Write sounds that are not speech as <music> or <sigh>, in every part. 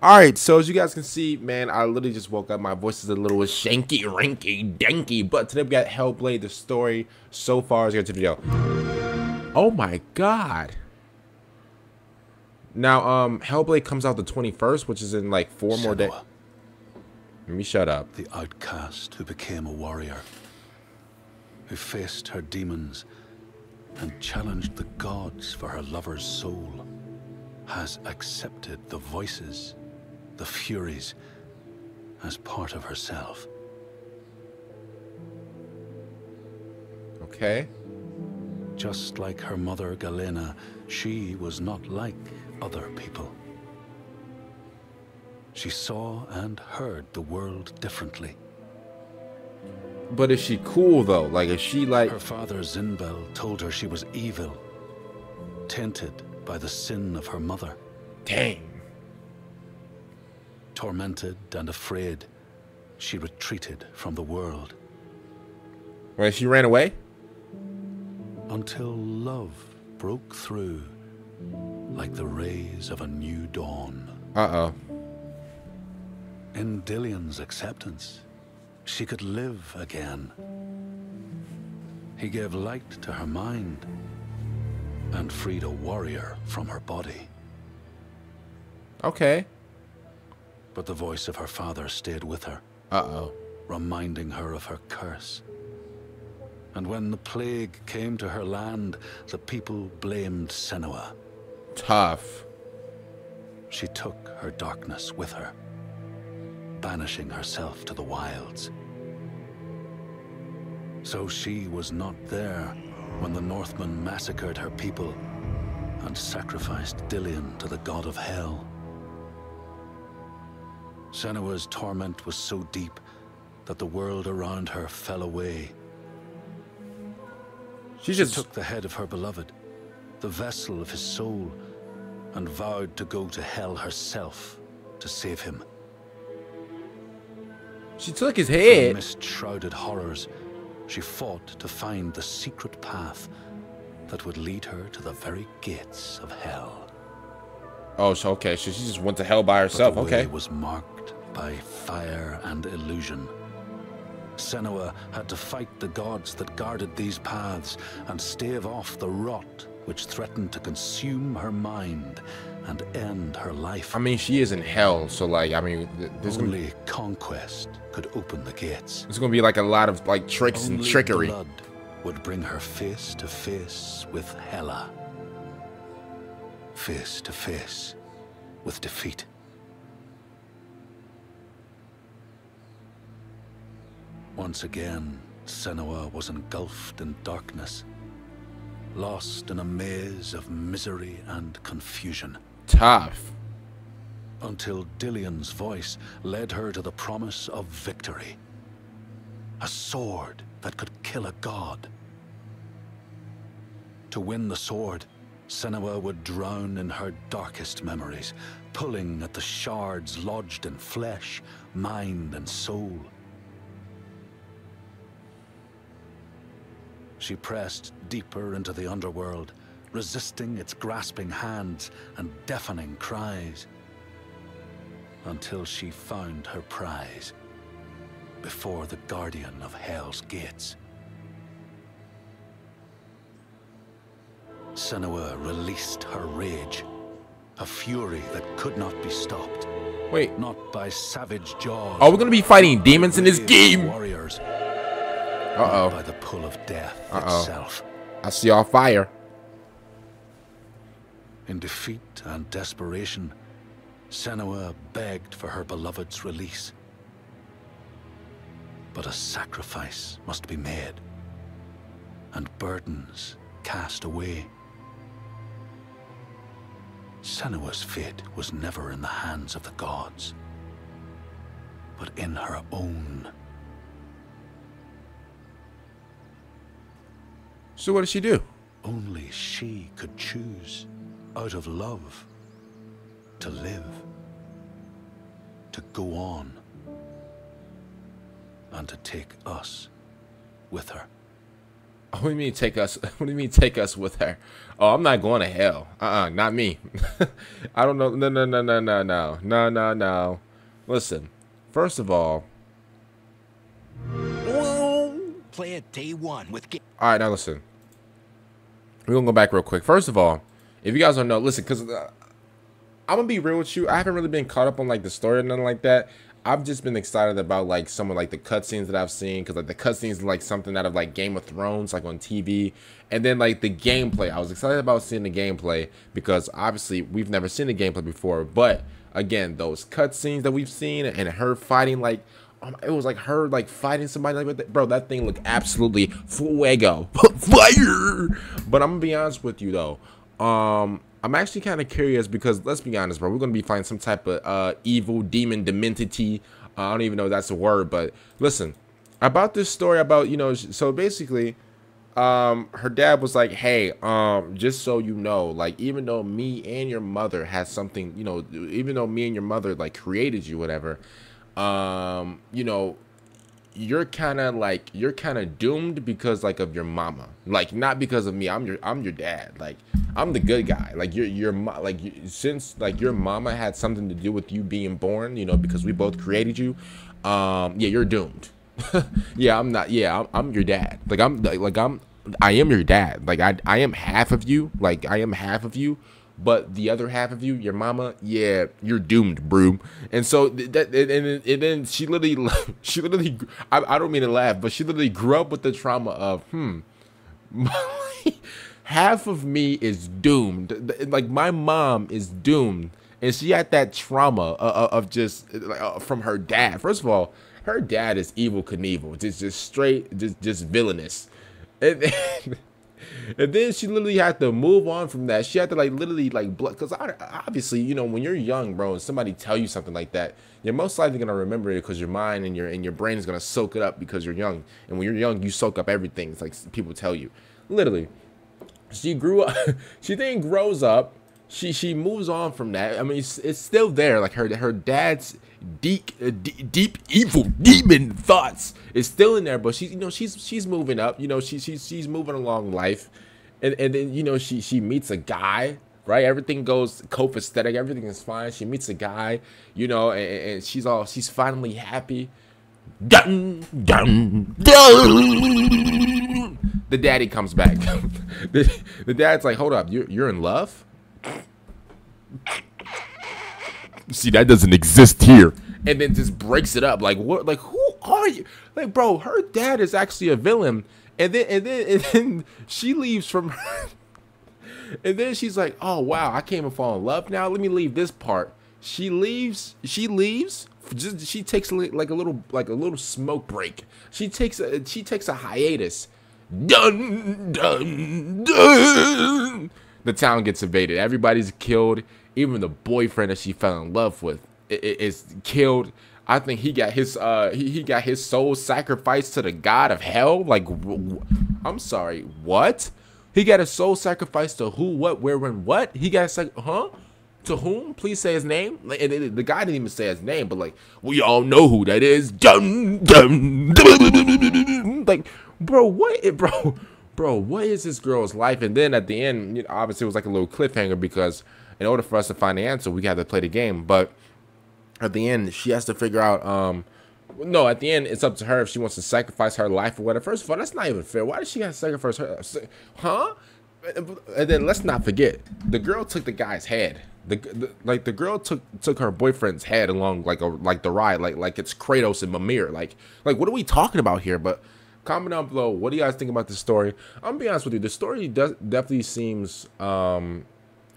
All right, so as you guys can see, man, I literally just woke up. My voice is a little shanky, rinky, danky. But today we got Hellblade. The story so far is good to the video. Oh my god. Now, um, Hellblade comes out the 21st, which is in like four more days. Let me shut up. The outcast who became a warrior, who faced her demons and challenged the gods for her lover's soul, has accepted the voices the Furies as part of herself. Okay. Just like her mother Galena, she was not like other people. She saw and heard the world differently. But is she cool though? Like is she like Her father Zynbel, told her she was evil, tainted by the sin of her mother. Dang. Tormented and afraid, she retreated from the world. When she ran away? Until love broke through like the rays of a new dawn. Uh-oh. In Dillion's acceptance, she could live again. He gave light to her mind and freed a warrior from her body. Okay. But the voice of her father stayed with her. Uh-oh. Reminding her of her curse. And when the plague came to her land, the people blamed Senua. Tough. She took her darkness with her, banishing herself to the wilds. So she was not there when the Northmen massacred her people and sacrificed Dillion to the god of hell. Senua's torment was so deep that the world around her fell away. She just she took the head of her beloved, the vessel of his soul, and vowed to go to hell herself to save him. She took his head. mist-shrouded horrors, she fought to find the secret path that would lead her to the very gates of hell. Oh, so okay, so she just went to hell by herself. But the okay. Way was marked by fire and illusion. Senua had to fight the gods that guarded these paths and stave off the rot which threatened to consume her mind and end her life. I mean, she is in hell, so like, I mean, there's Only gonna, conquest could open the gates. there's gonna be like a lot of like tricks Only and trickery. blood would bring her face to face with Hela. Face to face with defeat. Once again, Senua was engulfed in darkness, lost in a maze of misery and confusion. Tough. Until Dillion's voice led her to the promise of victory. A sword that could kill a god. To win the sword, Senua would drown in her darkest memories, pulling at the shards lodged in flesh, mind, and soul. She pressed deeper into the underworld, resisting its grasping hands and deafening cries. Until she found her prize before the guardian of Hell's gates. Senua released her rage, a fury that could not be stopped. Wait. Not by savage jaws. Are we gonna be fighting demons in this game? Warriors. Uh-oh. By the pull of death Uh-oh. itself. I see all fire. In defeat and desperation, Senua begged for her beloved's release. But a sacrifice must be made, and burdens cast away. Senua's fate was never in the hands of the gods, but in her own. So what did she do? Only she could choose, out of love, to live, to go on, and to take us with her. What do you mean take us? <laughs> What do you mean take us with her? Oh, I'm not going to hell. Uh-uh, not me. <laughs> I don't know. No, no, no, no, no, no, no, no, no. Listen, first of all, Play it day one with. all right, now listen. We're gonna go back real quick. First of all, if you guys don't know, listen, because uh, I'm gonna be real with you. I haven't really been caught up on like the story or nothing like that. I've just been excited about like some of like the cutscenes that I've seen because like the cutscenes like something out of like Game of Thrones like on TV, and then like the gameplay. I was excited about seeing the gameplay because obviously we've never seen the gameplay before. But again, those cutscenes that we've seen and her fighting like um, it was like her like fighting somebody like that. Bro, that thing looked absolutely fuego, <laughs> fire. But I'm gonna be honest with you though. Um, I'm actually kind of curious because let's be honest, bro. We're gonna be fighting some type of uh evil demon dementity. Uh, I don't even know if that's a word, but listen about this story about you know. So basically, um, her dad was like, "Hey, um, just so you know, like even though me and your mother has something, you know, even though me and your mother like created you, whatever." um, you know, you're kind of like you're kind of doomed because like of your mama. Like not because of me. I'm your i'm your dad. Like i'm the good guy. Like your your like since like your mama had something to do with you being born you know because we both created you um yeah you're doomed. <laughs> Yeah i'm not yeah I'm, I'm your dad. Like i'm like i'm i am your dad. Like i i am half of you. Like i am half of you but the other half of you, your mama, yeah, you're doomed, broom. And so that, and, and then she literally, <laughs> she literally, I, I don't mean to laugh, but she literally grew up with the trauma of, hmm, <laughs> half of me is doomed. Like my mom is doomed, and she had that trauma of, of just uh, from her dad. First of all, her dad is Evel Knievel, just just straight, just just villainous. And <laughs> then she literally had to move on from that. She had to like literally like because obviously you know when you're young, bro, and somebody tell you something like that, you're most likely gonna remember it because your mind and your and your brain is gonna soak it up because you're young. And when you're young, you soak up everything. It's like people tell you, literally. She grew up. <laughs> she then grows up. She she moves on from that. I mean, it's, it's still there. Like her her dad's deep, uh, deep evil demon thoughts is still in there, but she's you know she's she's moving up. You know she, she's she's moving along life, and and then you know she she meets a guy. Right, everything goes copacetic. Everything is fine. She meets a guy, you know, and, and she's all she's finally happy. Dun dun dun. The daddy comes back. <laughs> the, the dad's like, "Hold up, you're you're in love." See that doesn't exist here. And then just breaks it up. Like what like who are you? Like bro her dad is actually a villain. And then and then <laughs> and then she leaves from her <laughs> and then she's like oh wow i came and fall in love now. Let me leave this part. She leaves she leaves just she takes like a little like a little smoke break. She takes a she takes a hiatus. Dun dun dun the town gets invaded everybody's killed even the boyfriend that she fell in love with is killed. I think he got his uh he, he got his soul sacrificed to the god of hell. Like, I'm sorry, what? He got a soul sacrifice to who, what, where, when, what? He got like, huh? To whom? Please say his name. Like, and, and the guy didn't even say his name, but like, we all know who that is. Dum, dum, dum, like, bro, what, bro, bro, what is this girl's life? And then at the end, you know, obviously, it was like a little cliffhanger because in order for us to find the answer, we had to play the game. But at the end, she has to figure out. Um, no, at the end, it's up to her if she wants to sacrifice her life or whatever. First of all, that's not even fair. Why does she have to sacrifice her? Huh? And then let's not forget, the girl took the guy's head. The, the, like the girl took took her boyfriend's head along like a like the ride like like it's Kratos and Mimir like like what are we talking about here? But comment down below. What do you guys think about this story? I'm gonna be honest with you. The story does definitely seems um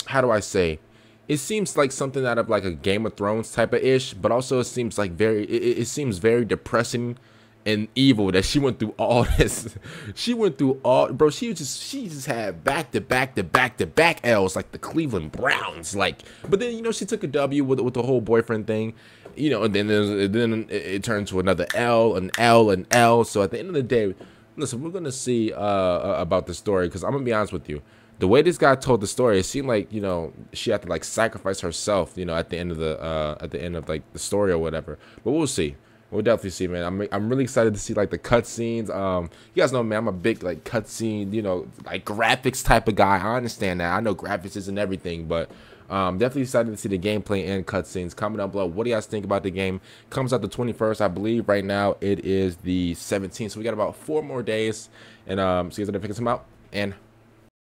how do I say? It seems like something out of like a Game of Thrones type of ish, but also it seems like very it, it seems very depressing and evil that she went through all <laughs> this. she went through all bro, she just she just had back to back to back to back L's like the Cleveland Browns. Like but then you know she took a W with with the whole boyfriend thing. You know, and then then it, it turned to another L, an L, an L. So at the end of the day, listen, we're gonna see uh, about the story because I'm gonna be honest with you the way this guy told the story, it seemed like you know she had to like sacrifice herself, you know, at the end of the uh, at the end of like the story or whatever. But we'll see. we'll definitely see, man. I'm I'm really excited to see like the cutscenes. Um, you guys know, man, I'm a big like cutscene, you know, like graphics type of guy. I understand that. I know graphics isn't everything, but um, definitely excited to see the gameplay and cutscenes. Comment down below. What do you guys think about the game? Comes out the 21st, I believe. Right now it is the 17th, so we got about four more days. And um, see you guys later. Pick some out and